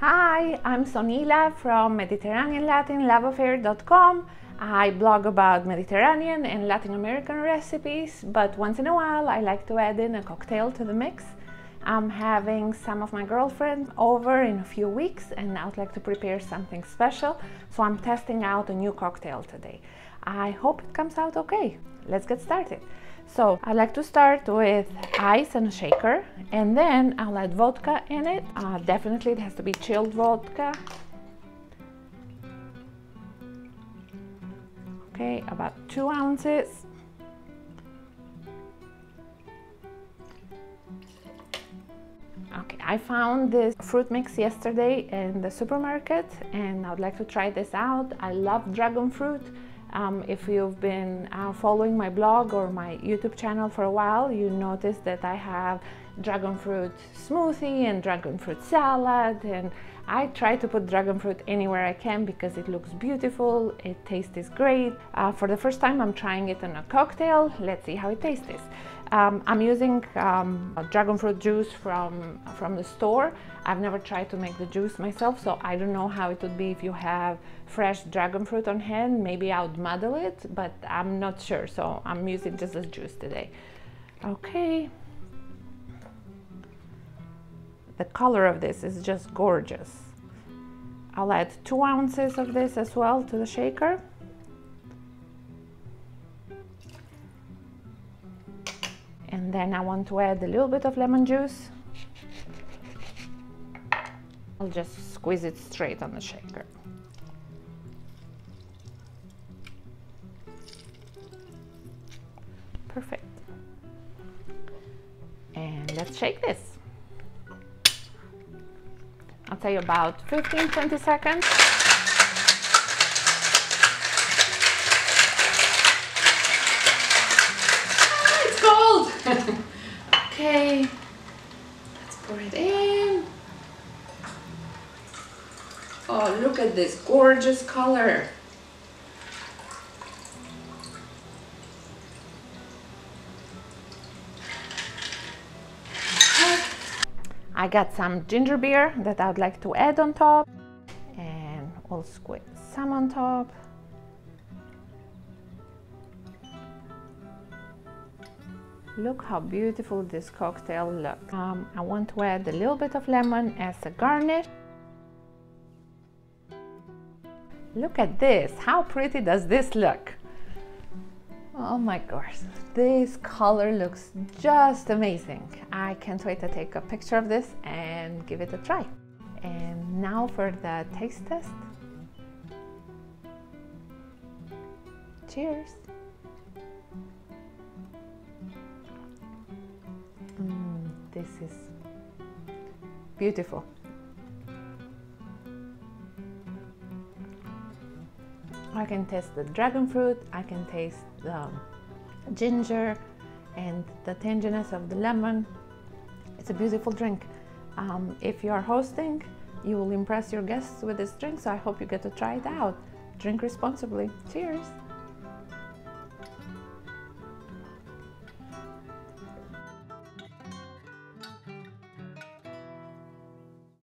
Hi, I'm Sonila from MediterraneanLatinLoveAffair.com. I blog about Mediterranean and Latin American recipes, but once in a while I like to add in a cocktail to the mix. I'm having some of my girlfriends over in a few weeks and I would like to prepare something special, so I'm testing out a new cocktail today. I hope it comes out okay. Let's get started. So I like to start with ice and shaker and then I'll add vodka in it. Uh, definitely it has to be chilled vodka okay about two ounces okay I found this fruit mix yesterday in the supermarket and I would like to try this out I love dragon fruit um, if you've been uh, following my blog or my YouTube channel for a while, you notice that I have dragon fruit smoothie and dragon fruit salad and I try to put dragon fruit anywhere I can because it looks beautiful, it tastes great. Uh, for the first time I'm trying it in a cocktail, let's see how it tastes. Um, I'm using um, dragon fruit juice from, from the store. I've never tried to make the juice myself, so I don't know how it would be if you have fresh dragon fruit on hand. Maybe I would muddle it, but I'm not sure, so I'm using just the juice today. Okay. The color of this is just gorgeous. I'll add two ounces of this as well to the shaker. And then I want to add a little bit of lemon juice. I'll just squeeze it straight on the shaker. Perfect. And let's shake this. I'll tell you about 15 20 seconds. Okay, let's pour it in. Oh, look at this gorgeous color. I got some ginger beer that I would like to add on top and we'll squeeze some on top. Look how beautiful this cocktail looks. Um, I want to add a little bit of lemon as a garnish. Look at this, how pretty does this look? Oh my gosh, this color looks just amazing. I can't wait to take a picture of this and give it a try. And now for the taste test. Cheers. This is beautiful. I can taste the dragon fruit, I can taste the ginger and the tanginess of the lemon. It's a beautiful drink. Um, if you are hosting, you will impress your guests with this drink, so I hope you get to try it out. Drink responsibly. Cheers!